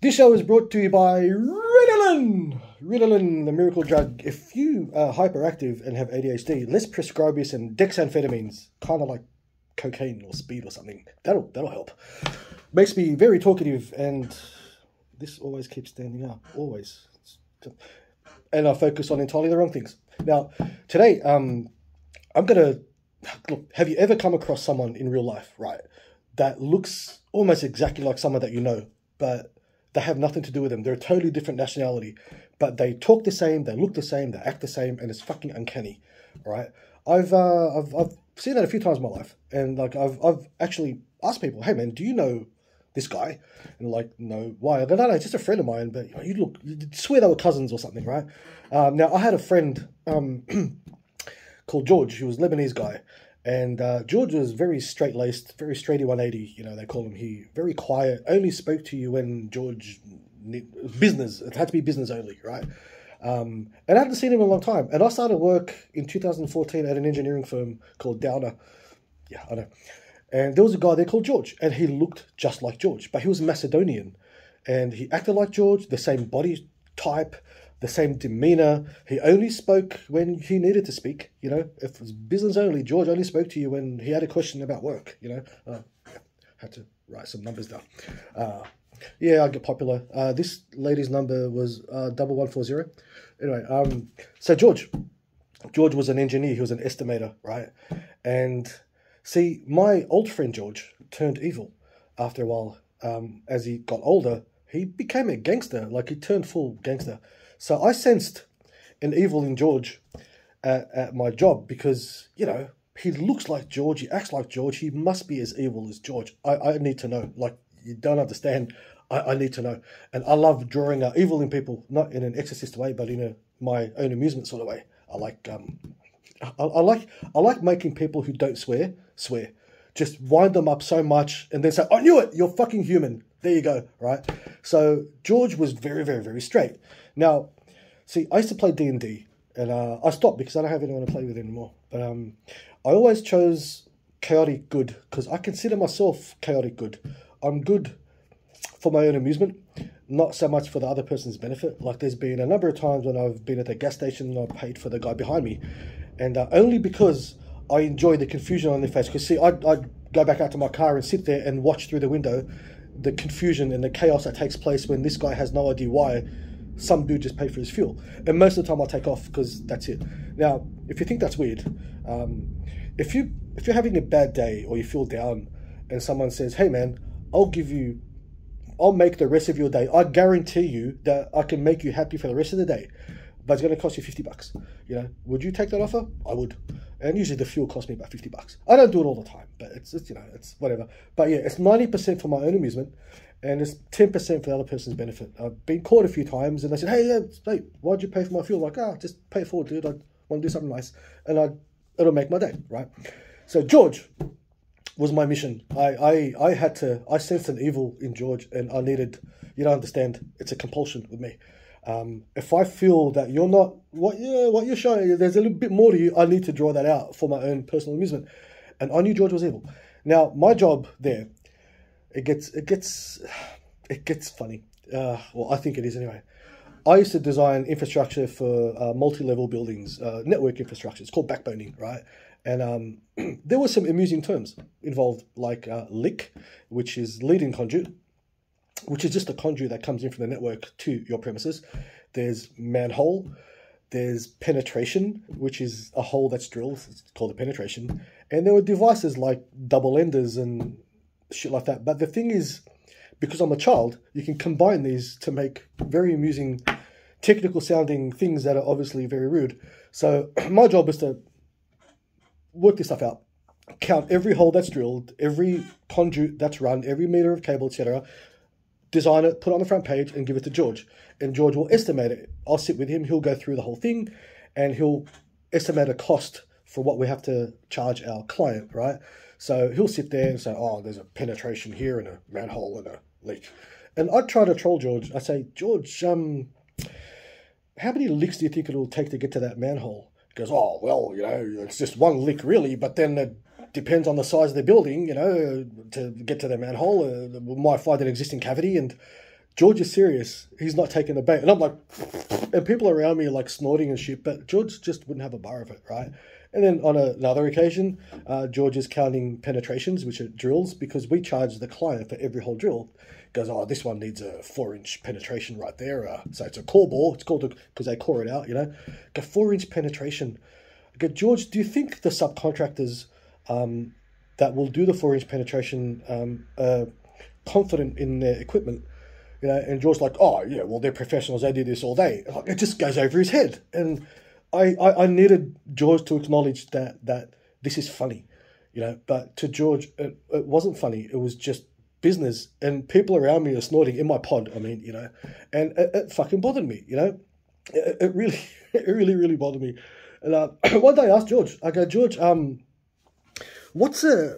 This show is brought to you by Ritalin. Ritalin, the miracle drug. If you are hyperactive and have ADHD, let's prescribe you some dexamphetamines, kind of like cocaine or speed or something. That'll that'll help. Makes me very talkative, and this always keeps standing up. Always, and I focus on entirely the wrong things. Now, today, um, I'm gonna look. Have you ever come across someone in real life, right, that looks almost exactly like someone that you know, but they have nothing to do with them. They're a totally different nationality, but they talk the same, they look the same, they act the same, and it's fucking uncanny, right? I've uh, I've I've seen that a few times in my life, and like I've I've actually asked people, hey man, do you know this guy? And like, no, why? I go, no, no, just a friend of mine, but you, look, you swear they were cousins or something, right? Um, now I had a friend um, called George, who was Lebanese guy, and uh, George was very straight laced, very straighty 180. You know, they call him. He very quiet. Only spoke to you when George business. It had to be business only, right? Um, and I hadn't seen him in a long time. And I started work in 2014 at an engineering firm called Downer. Yeah, I know. And there was a guy there called George, and he looked just like George, but he was Macedonian, and he acted like George, the same body type, the same demeanor. He only spoke when he needed to speak. You know, if it was business only, George only spoke to you when he had a question about work. You know, uh, had to write some numbers down. Uh, yeah, I get popular. Uh, this lady's number was uh, double one four zero. Anyway, um, so George, George was an engineer. He was an estimator, right? And see, my old friend George turned evil after a while. Um, as he got older, he became a gangster. Like he turned full gangster. So I sensed an evil in George at, at my job because, you know, he looks like George, he acts like George, he must be as evil as George. I, I need to know. Like, you don't understand. I, I need to know. And I love drawing evil in people, not in an exorcist way, but in a my own amusement sort of way. I like um I, I like I like making people who don't swear swear. Just wind them up so much and then say, I knew it, you're fucking human. There you go, right? So George was very, very, very straight. Now, see, I used to play D and D, and uh, I stopped because I don't have anyone to play with anymore. But um, I always chose chaotic good because I consider myself chaotic good. I'm good for my own amusement, not so much for the other person's benefit. Like there's been a number of times when I've been at the gas station and I paid for the guy behind me, and uh, only because I enjoy the confusion on their face. Because see, I'd, I'd go back out to my car and sit there and watch through the window the confusion and the chaos that takes place when this guy has no idea why some dude just paid for his fuel. And most of the time I'll take off because that's it. Now, if you think that's weird, um, if you if you're having a bad day or you feel down and someone says, Hey man, I'll give you I'll make the rest of your day. I guarantee you that I can make you happy for the rest of the day. But it's gonna cost you fifty bucks. You know, would you take that offer? I would. And usually the fuel costs me about fifty bucks. I don't do it all the time, but it's, it's you know, it's whatever. But yeah, it's ninety percent for my own amusement and it's 10% for the other person's benefit. I've been caught a few times and they said, hey, yeah, hey, why'd you pay for my fuel? I'm like, ah, oh, just pay for it dude. I want to do something nice. And I, it'll make my day, right? So George was my mission. I, I, I had to, I sensed an evil in George and I needed, you don't understand, it's a compulsion with me. Um, if I feel that you're not what yeah what you're showing, there's a little bit more to you. I need to draw that out for my own personal amusement, and I knew George was evil. Now my job there it gets it gets it gets funny. Uh, well, I think it is anyway. I used to design infrastructure for uh, multi-level buildings, uh, network infrastructure. It's called backboning, right? And um, there were some amusing terms involved, like uh, which is lead-in conduit, which is just a conduit that comes in from the network to your premises. There's manhole. There's penetration, which is a hole that's drilled. It's called a penetration. And there were devices like double enders and shit like that. But the thing is, because I'm a child, you can combine these to make very amusing, technical sounding things that are obviously very rude. So my job is to work this stuff out, count every hole that's drilled, every conduit that's run, every meter of cable, etc. Design it, put it on the front page, and give it to George. And George will estimate it. I'll sit with him. He'll go through the whole thing, and he'll estimate a cost for what we have to charge our client, right? So he'll sit there and say, "Oh, there's a penetration here and a manhole and a leak," and I try to troll George. I say, "George, um, how many licks do you think it'll take to get to that manhole?" He goes, "Oh, well, you know, it's just one lick really, but then it depends on the size of the building, you know, to get to the manhole. Uh, we might find an existing cavity and." George is serious. He's not taking the bait. And I'm like, and people around me are like snorting and shit, but George just wouldn't have a bar of it, right? And then on another occasion, uh, George is counting penetrations, which are drills, because we charge the client for every hole drill. Goes, oh, this one needs a four inch penetration right there. Uh, so it's a core bore. It's called a because they core it out, you know. Go four inch penetration. Go, George, do you think the subcontractors um, that will do the four inch penetration um, are confident in their equipment? You know, and George's like, oh yeah, well they're professionals. They do this all day. It just goes over his head, and I, I, I needed George to acknowledge that that this is funny, you know. But to George, it, it wasn't funny. It was just business, and people around me are snorting in my pod. I mean, you know, and it, it fucking bothered me, you know. It, it really, it really, really bothered me. And uh, one day I asked George, I go, George, um, what's a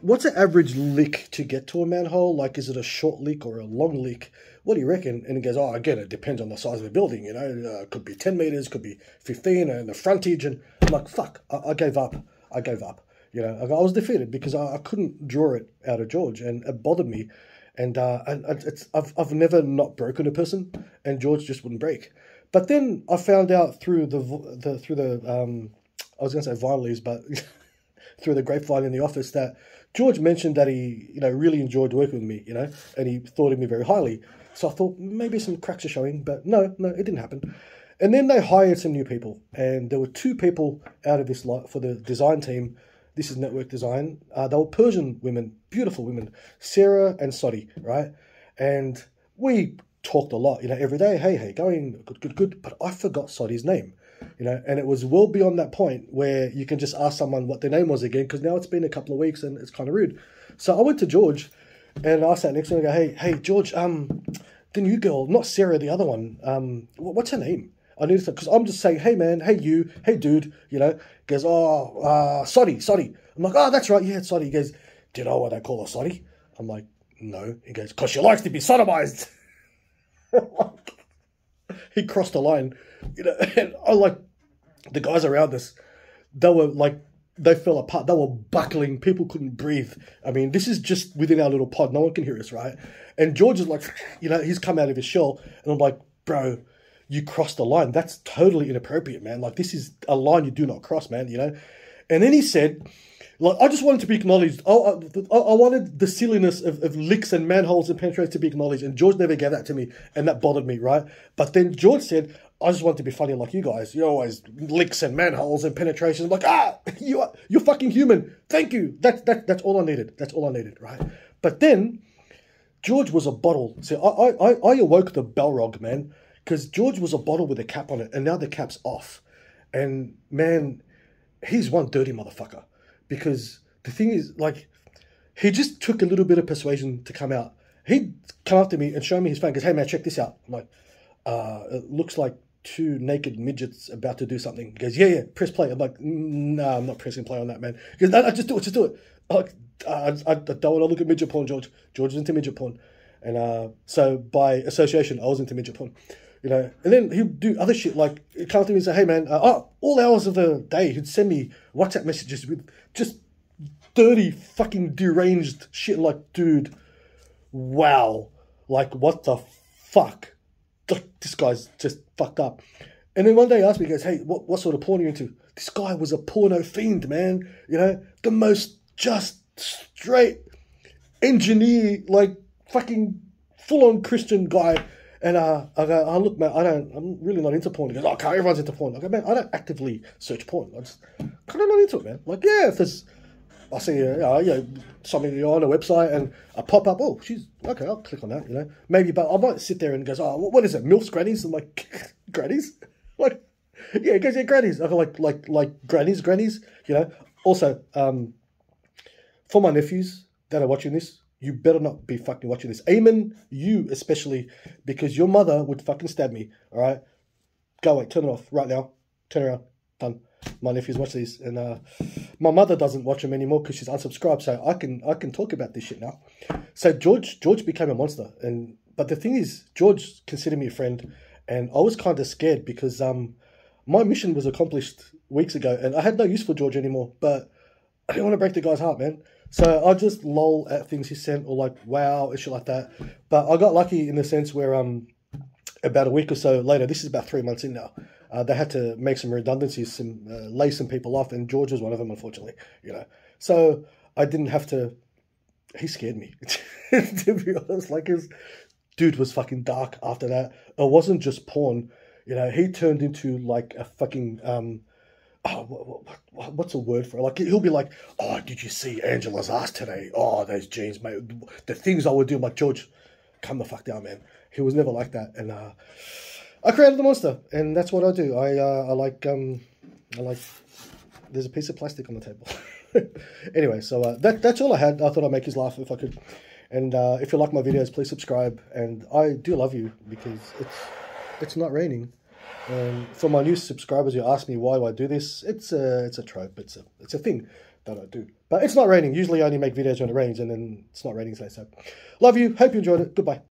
what's an average lick to get to a manhole? Like, is it a short lick or a long lick? What do you reckon? And he goes, oh, again, it depends on the size of the building. You know, uh, could be 10 meters, could be 15, and the frontage. And I'm like, fuck, I, I gave up. I gave up. You know, I, I was defeated because I, I, couldn't draw it out of George, and it bothered me. And uh, and it's I've I've never not broken a person, and George just wouldn't break. But then I found out through the the through the um, I was going to say vinyl but through the grapevine in the office that George mentioned that he, you know, really enjoyed working with me, you know, and he thought of me very highly. So I thought maybe some cracks are showing, but no, no, it didn't happen. And then they hired some new people, and there were two people out of this lot for the design team. This is network design. Uh, they were Persian women, beautiful women, Sarah and Sodi, right? And we talked a lot, you know, every day. Hey, hey, going good, good, good. But I forgot Sodi's name you know, and it was well beyond that point where you can just ask someone what their name was again because now it's been a couple of weeks and it's kind of rude. So I went to George and I sat next and I go, hey, hey, George, um, the new girl, not Sarah, the other one, um, what's her name? I need to, because I'm just saying, hey man, hey you, hey dude, you know, goes, oh, uh, Sodi, Sodi. I'm like, oh, that's right, yeah, Sodi. He goes, do you know what they call her Sodi? I'm like, no. He goes, because she likes to be sodomized. he crossed the line, you know, and I like the guys around us, they were like they fell apart. They were buckling. People couldn't breathe. I mean, this is just within our little pod. No one can hear us, right? And George is like, you know, he's come out of his shell, and I'm like, bro, you crossed the line. That's totally inappropriate, man. Like, this is a line you do not cross, man. You know. And then he said, like, I just wanted to be acknowledged. I, I, I wanted the silliness of, of licks and manholes and penetrations to be acknowledged, and George never gave that to me, and that bothered me, right? But then George said, I just want to be funny like you guys. You're always licks and manholes and penetrations. I'm like, ah, you are, you're fucking human. Thank you. That, that, that's all I needed. That's all I needed, right? But then George was a bottle. See, I, I, I awoke the Balrog, man, because George was a bottle with a cap on it, and now the cap's off. And man, he's one dirty motherfucker. Because the thing is, like, he just took a little bit of persuasion to come out. He'd come up to me and show me his phone, goes, hey man, check this out. I'm like, uh, it looks like two naked midgets about to do something. He goes, yeah, yeah, press play. I'm like, no, nah, I'm not pressing play on that, man. He goes, no, no, just do it, just do it. I'm like, I, I, don't want to look at midget porn, George. George is into midget porn. And uh, so by association, I was into midget porn. You know, and then he'd do other shit like he'd come to me and say, "Hey man, uh, oh, all hours of the day he'd send me WhatsApp messages with just dirty fucking deranged shit." Like, dude, wow, like what the fuck? this guy's just fucked up. And then one day he asked me, he goes, hey, what, what sort of porn are you into? This guy was a porno fiend, man. You know, the most just straight engineer, like fucking full on Christian guy. And uh, I go, oh, look, man, I don't, I'm really not into porn. He goes, oh, okay, everyone's into porn. I go, man, I don't actively search porn. I just kind of not into it, man. Like, yeah, if there's I see uh, you know, something on a website and I pop up. Oh, she's okay. I'll click on that. You know, maybe, but I might sit there and goes, oh, what is it? Milfs, grannies? I'm like, grannies? Like, yeah, it goes yeah, grannies. I go like like like grannies, grannies. You know. Also, um, for my nephews that are watching this, you better not be fucking watching this. Amen, you especially, because your mother would fucking stab me. All right, go away. Turn it off right now. Turn around. Done my nephews watch these, and uh, my mother doesn't watch them anymore because she's unsubscribed. So I can I can talk about this shit now. So George George became a monster, and but the thing is, George considered me a friend, and I was kind of scared because um my mission was accomplished weeks ago, and I had no use for George anymore. But I didn't want to break the guy's heart, man. So I just lol at things he sent or like wow and shit like that. But I got lucky in the sense where um about a week or so later, this is about three months in now, uh, they had to make some redundancies, some uh, lay some people off, and George was one of them, unfortunately. You know, so I didn't have to. He scared me, to be honest. Like his dude was fucking dark after that. It wasn't just porn. You know, he turned into like a fucking um, oh, what, what, what's a word for it? Like he'll be like, oh, did you see Angela's ass today? Oh, those jeans, mate. The things I would do, I'm like George, come the fuck down, man. He was never like that, and uh, I created the monster, and that's what I do. I uh, I like um, I like. There's a piece of plastic on the table. anyway, so uh, that that's all I had. I thought I'd make his laugh if I could. And uh, if you like my videos, please subscribe. And I do love you because it's it's not raining. And for my new subscribers who ask me why do I do this, it's a it's a trope. It's a it's a thing that I do. But it's not raining. Usually I only make videos when it rains, and then it's not raining today. So love you. Hope you enjoyed it. Goodbye.